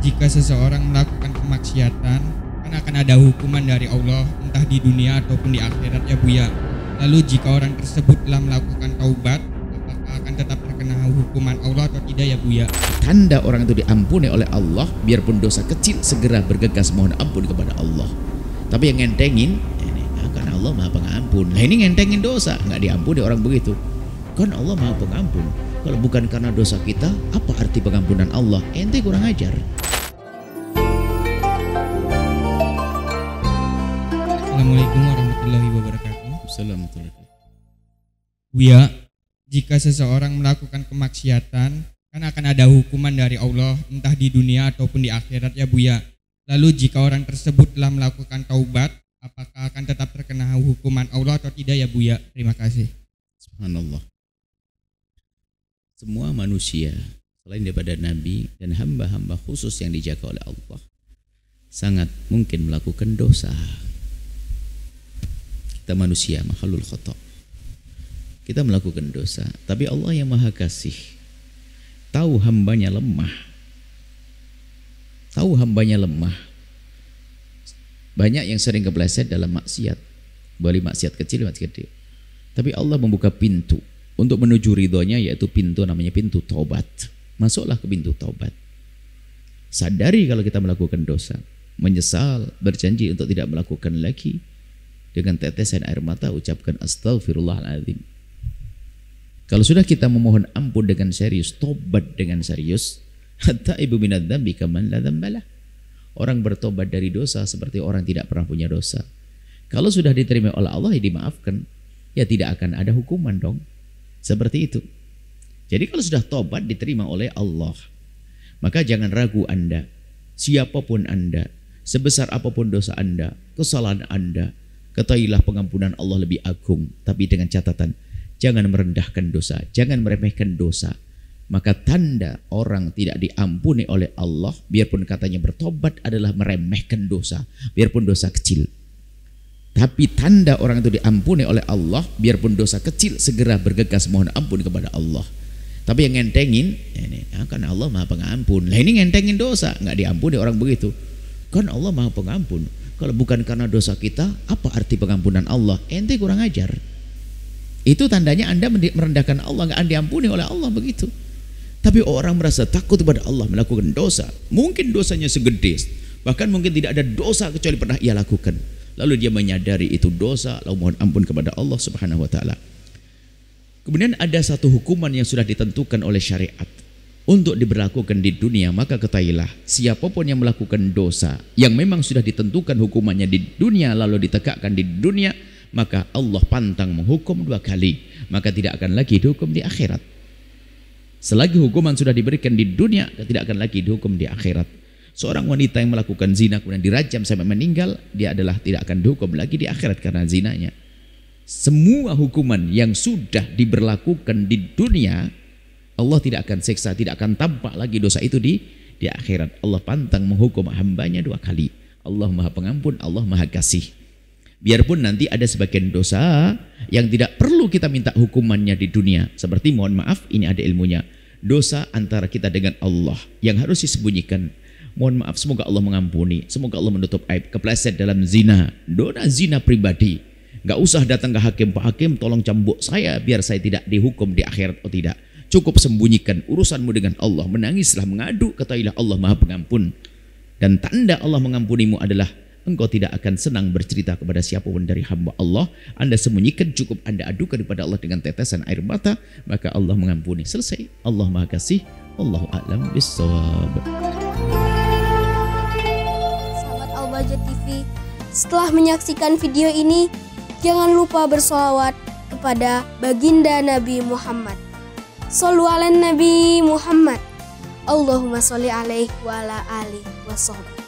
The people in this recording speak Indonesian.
jika seseorang melakukan kemaksiatan kan akan ada hukuman dari Allah entah di dunia ataupun di akhirat ya Buya. Lalu jika orang tersebut telah melakukan taubat apakah akan tetap terkena hukuman Allah atau tidak ya Buya? Tanda orang itu diampuni oleh Allah biarpun dosa kecil segera bergegas mohon ampun kepada Allah. Tapi yang ngentengin ini ah, karena Allah Maha Pengampun. Nah ini ngentengin dosa nggak diampuni orang begitu. Kan Allah Maha Pengampun. Kalau bukan karena dosa kita, apa arti pengampunan Allah? Ente kurang ajar. Assalamualaikum warahmatullahi wabarakatuh. Assalamualaikum. Buya, jika seseorang melakukan kemaksiatan kan akan ada hukuman dari Allah entah di dunia ataupun di akhirat ya Buya. Lalu jika orang tersebut telah melakukan taubat apakah akan tetap terkena hukuman Allah atau tidak ya Buya? Terima kasih. Subhanallah. Semua manusia selain daripada nabi dan hamba-hamba khusus yang dijaga oleh Allah sangat mungkin melakukan dosa. Kita manusia makhluk khata. Kita melakukan dosa, tapi Allah yang Maha Kasih tahu hambanya lemah. Tahu hambanya lemah. Banyak yang sering kepleset dalam maksiat. Boleh maksiat kecil, maksiat gede. Tapi Allah membuka pintu untuk menuju ridhonya yaitu pintu namanya pintu taubat. Masuklah ke pintu taubat. Sadari kalau kita melakukan dosa. Menyesal, berjanji untuk tidak melakukan lagi. Dengan tetesan air mata ucapkan astagfirullahaladzim. Kalau sudah kita memohon ampun dengan serius, tobat dengan serius, hatta ibu minat dambi kaman la dambalah. Orang bertobat dari dosa seperti orang tidak pernah punya dosa. Kalau sudah diterima oleh Allah ya dimaafkan, ya tidak akan ada hukuman dong. Seperti itu. Jadi kalau sudah tobat diterima oleh Allah, maka jangan ragu Anda, siapa pun Anda, sebesar apa pun dosa Anda, kesalahan Anda, ketahuilah pengampunan Allah lebih agung, tapi dengan catatan jangan merendahkan dosa, jangan meremehkan dosa. Maka tanda orang tidak diampuni oleh Allah, biarpun katanya bertobat adalah meremehkan dosa, biarpun dosa kecil. Tapi tanda orang itu diampuni oleh Allah, biarpun dosa kecil segera bergegas mohon ampun kepada Allah. Tapi yang ngentengin, ini ya, kan Allah maha pengampun. Lah ini ngentengin dosa, nggak diampuni orang begitu. Kan Allah maha pengampun. Kalau bukan karena dosa kita, apa arti pengampunan Allah? Ente kurang ajar. Itu tandanya Anda merendahkan Allah, nggak diampuni oleh Allah begitu. Tapi orang merasa takut kepada Allah melakukan dosa. Mungkin dosanya segede, bahkan mungkin tidak ada dosa kecuali pernah ia lakukan. Lalu dia menyadari itu dosa, lalu mohon ampun kepada Allah Subhanahu wa taala. Kemudian ada satu hukuman yang sudah ditentukan oleh syariat untuk diberlakukan di dunia, maka ketahuilah siapa pun yang melakukan dosa yang memang sudah ditentukan hukumannya di dunia lalu ditegakkan di dunia, maka Allah pantang menghukum dua kali, maka tidak akan lagi dihukum di akhirat. Selagi hukuman sudah diberikan di dunia, tidak akan lagi dihukum di akhirat. Seorang wanita yang melakukan zina kemudian dirajam sampai meninggal, dia adalah tidak akan dihukum lagi di akhirat karena zinanya. Semua hukuman yang sudah diberlakukan di dunia, Allah tidak akan seksa, tidak akan tampak lagi dosa itu di di akhirat. Allah pantang menghukum hambanya dua kali. Allah maha pengampun, Allah maha kasih. Biarpun nanti ada sebagian dosa yang tidak perlu kita minta hukumannya di dunia. Seperti mohon maaf, ini ada ilmunya. Dosa antara kita dengan Allah yang harus disembunyikan. Mohon maaf, semoga Allah mengampuni. Semoga Allah menutup aib. Kepleset dalam zina. Dona zina pribadi. Gak usah datang ke hakim, Pak Hakim tolong cambuk saya biar saya tidak dihukum di akhirat atau tidak. Cukup sembunyikan urusanmu dengan Allah. Menangislah, mengadu, ketahuilah Allah maha pengampun. Dan tanda Allah mengampunimu adalah engkau tidak akan senang bercerita kepada siapa pun dari hamba Allah. Anda sembunyikan cukup Anda adukan kepada Allah dengan tetesan air mata, maka Allah mengampuni. Selesai. Allah Maha Kasih. Allahu a'lam bissawab. Setelah menyaksikan video ini, jangan lupa bersolawat kepada baginda Nabi Muhammad. Sallu ala Nabi Muhammad. Allahumma sholli alaihi wa ala alihi wa sahbihi.